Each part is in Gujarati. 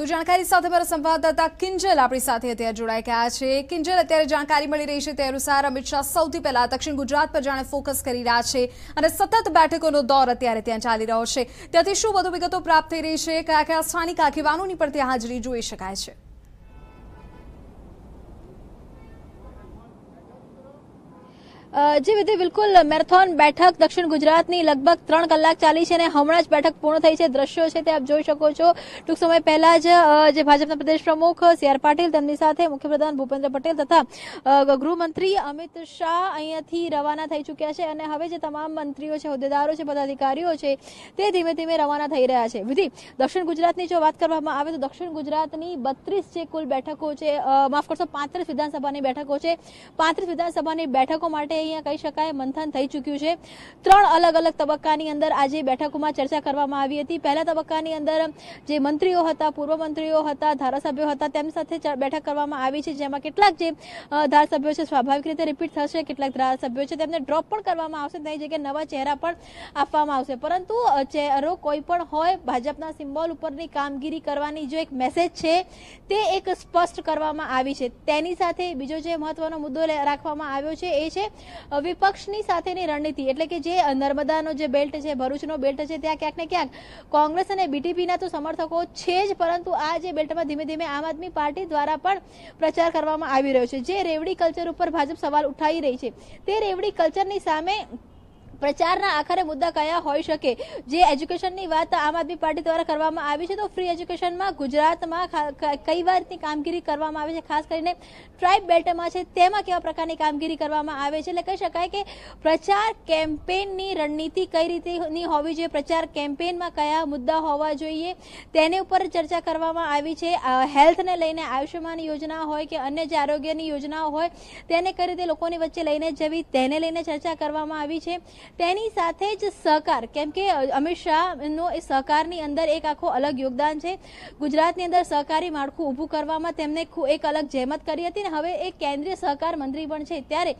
તો જાણકારી સાથે મારા સંવાદદાતા કિંજલ આપણી સાથે અત્યારે જોડાઈ ગયા છે. કિંજલ, અત્યારે જાણકારી મળી રહી છે તે અનુસાર અમિત શાહ સૌથી પહેલા દક્ષિણ ગુજરાત પર જાણે ફોકસ કરી રહ્યા છે અને સતત બેઠકોનો દોર અત્યારે ત્યાં ચાલી રહ્યો છે. ત્યાંથી શું વધુ વિગતો પ્રાપ્ત થઈ રહી છે? કયા કયા સ્થાનિક આગેવાનોની પણ ત્યાં હાજરી જોઈ શકાય છે? જે વિધિ બિલકુલ મેરેથોન બેઠક દક્ષિણ ગુજરાતની લગભગ ત્રણ કલાક ચાલી છે અને હમણાં જ બેઠક પૂર્ણ થઈ છે. દ્રશ્યો છે તે આપ જોઈ શકો છો. ટૂંક સમય પહેલા જ જે ભાજપના પ્રદેશ પ્રમુખ સી આર પાટીલ તેમની સાથે મુખ્યપ્રધાન ભૂપેન્દ્ર પટેલ તથા ગૃહમંત્રી અમિત શાહ અહીંયાથી રવાના થઈ ચૂક્યા છે અને હવે જે તમામ મંત્રીઓ છે, હોદ્દેદારો છે, પદાધિકારીઓ છે, તે ધીમે ધીમે રવાના થઈ રહ્યા છે. વિધિ, દક્ષિણ ગુજરાતની જો વાત કરવામાં આવે તો દક્ષિણ ગુજરાતની બત્રીસ જે કુલ બેઠકો છે માફ કરશો, પાંત્રીસ વિધાનસભાની બેઠકો છે. પાંત્રીસ વિધાનસભાની બેઠકો માટે અહીંયા કહી શકાય, મંથન થઈ ચૂક્યું છે. ત્રણ અલગ અલગ તબક્કાની અંદર આજે બેઠકોમાં ચર્ચા કરવામાં આવી હતી. પહેલા તબક્કાની અંદર જે મંત્રીઓ હતા, પૂર્વ મંત્રીઓ હતા, ધારાસભ્યો હતા, તેમની સાથે બેઠક કરવામાં આવી છે, જેમાં કેટલાક જે ધારાસભ્યો છે, સ્વાભાવિક રીતે રિપીટ થશે. કેટલાક ધારાસભ્યો છે, તેમને ડ્રોપ પણ કરવામાં આવશે તેની જગ્યાએ નવા ચહેરા પણ આપવામાં આવશે. પરંતુ ચહેરો કોઈ પણ હોય, ભાજપના સિમ્બોલ ઉપરની કામગીરી કરવાની જો એક મેસેજ છે, તે એક સ્પષ્ટ કરવામાં આવી છે. તેની સાથે બીજો જે મહત્વનો મુદ્દો રાખવામાં આવ્યો છે, એ છે વિપક્ષની સાથેની રણનીતિ. એટલે કે જે નર્મદાનો જે બેલ્ટ છે, ભરૂચનો બેલ્ટ છે, ત્યાં ક્યાંક ને ક્યાંક કોંગ્રેસ અને બીટીપીના તો સમર્થકો છે જ, પરંતુ આ જે બેલ્ટમાં ધીમે ધીમે આમ આદમી પાર્ટી દ્વારા પણ પ્રચાર કરવામાં આવી રહ્યો છે. જે રેવડી કલ્ચર ઉપર ભાજપ સવાલ ઉઠાવી રહી છે. તે રેવડી કલ્ચરની સામે પ્રચારના આખરે મુદ્દા કયા હોઈ શકે? જે એજ્યુકેશનની વાત આમ આદમી પાર્ટી દ્વારા કરવામાં આવી છે, તો ફ્રી એજ્યુકેશનમાં ગુજરાતમાં કઈ વાતની કામગીરી કરવામાં આવે છે? ખાસ કરીને ટ્રાઇબ બેલ્ટમાં છે, તેમાં કેવા પ્રકારની કામગીરી કરવામાં આવે છે? એટલે કહી શકાય કે પ્રચાર કેમ્પેનની રણનીતિ કઈ રીતેની હોવી જોઈએ? પ્રચાર કેમ્પેનમાં કયા મુદ્દા હોવા જોઈએ? તેને ઉપર ચર્ચા કરવામાં આવી છે. હેલ્થને લઈને આયુષ્યમાન યોજના હોય કે અન્ય જે આરોગ્યની યોજનાઓ હોય, તેને કઈ રીતે લોકોની વચ્ચે લઈને જવી, તેને લઈને ચર્ચા કરવામાં આવી છે. તેની સાથે જ સહકાર, કેમ કે અમિત શાહનો એ સહકારની અંદર એક આખો અલગ યોગદાન છે. ગુજરાતની અંદર સહકારી માળખું ઊભું કરવામાં તેમને એક અલગ જહેમત કરી હતી ને હવે એ કેન્દ્રીય સહકાર મંત્રી પણ છે. ત્યારે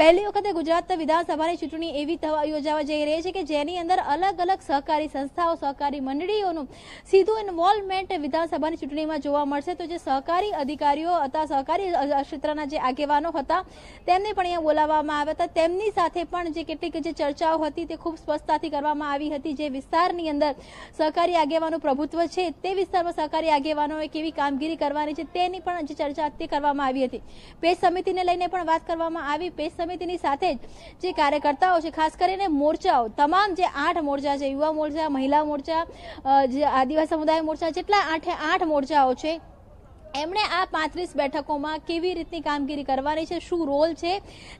પહેલી વખતે ગુજરાત વિધાનસભાની ચૂંટણી એવી યોજાવા જઈ રહી છે કે જેની અંદર અલગ અલગ સહકારી સંસ્થાઓ, સહકારી મંડળીઓનું સીધું ઇન્વોલ્વમેન્ટ વિધાનસભાની ચૂંટણીમાં જોવા મળશે. તો જે સહકારી અધિકારીઓ હતા, સહકારી ક્ષેત્રના જે આગેવાનો હતા, તેમને પણ અહીંયા બોલાવવામાં આવ્યા હતા. તેમની સાથે પણ જે કેટલીક જે ચર્ચાઓ હતી તે ખૂબ સ્પષ્ટતાથી કરવામાં આવી હતી. જે વિસ્તારની અંદર સહકારી આગેવાનો પ્રભુત્વ છે, તે વિસ્તારમાં સહકારી આગેવાનોએ કેવી કામગીરી કરવાની છે તેની પણ જે ચર્ચા તે કરવામાં આવી હતી. પેજ સમિતિને લઈને પણ વાત કરવામાં આવી. પેજ સમિતિની સાથે જ જે કાર્યકર્તાઓ છે, ખાસ કરીને મોરચાઓ, તમામ જે આઠ મોરચા છે, યુવા મોરચા, મહિલા મોરચા જે આદિવાસી સમુદાય મોરચા, જેટલા આઠે આઠ મોરચાઓ છે એમણે આ પાંત્રીસ બેઠકોમાં કેવી રીતની કામગીરી કરવાની છે, શું રોલ છે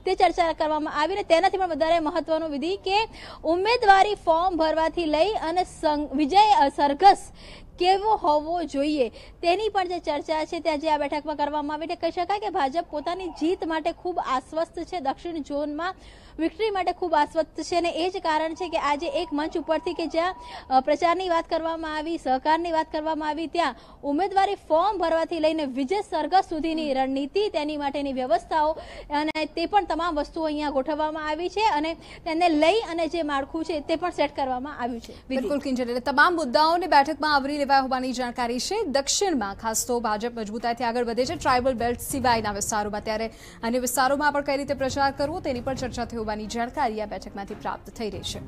તે ચર્ચા કરવામાં આવી અને તેનાથી પણ વધારે મહત્વનું વિધિ કે ઉમેદવારી ફોર્મ ભરવાથી લઈ અને વિજય સરઘસ કેવો હોવો જોઈએ? તેની પણ જે ચર્ચા છે, ત્યાં જે આ બેઠકમાં કરવામાં આવી કહી શકાય કે ભાજપ પોતાની જીત માટે ખૂબ આશ્વસ્ત છે, દક્ષિણ ઝોનમાં વિક્ટરી માટે ખૂબ આશ્વસ્ત છે અને એ જ કારણ છે કે આજે એક મંચ ઉપરથી કે જ્યાં પ્રચારની વાત કરવામાં આવી, સહકારની વાત કરવામાં આવી, ત્યાં ઉમેદવારી ફોર્મ ભરવાથી લઈને વિજય સરઘસ સુધીની રણનીતિ, તેની માટેની વ્યવસ્થાઓ અને તે પણ તમામ વસ્તુઓ અહીંયા ગોઠવવામાં આવી છે અને તેને લઈ અને જે માળખું છે તે પણ સેટ કરવામાં આવ્યું છે. બિલકુલ તમામ મુદ્દાઓને બેઠકમાં આવરી લેવાયા હોવાની જાણકારી છે. દક્ષિણમાં ખાસ તો ભાજપ મજબૂતાઈથી આગળ વધે છે. ટ્રાઇબલ બેલ્ટ સિવાયના વિસ્તારોમાં ત્યારે અન્ય વિસ્તારોમાં પણ કઈ રીતે પ્રચાર કરવો તેની પણ ચર્ચા થઈ હોવાની જાણકારી આ બેઠકમાંથી પ્રાપ્ત થઈ રહી છે.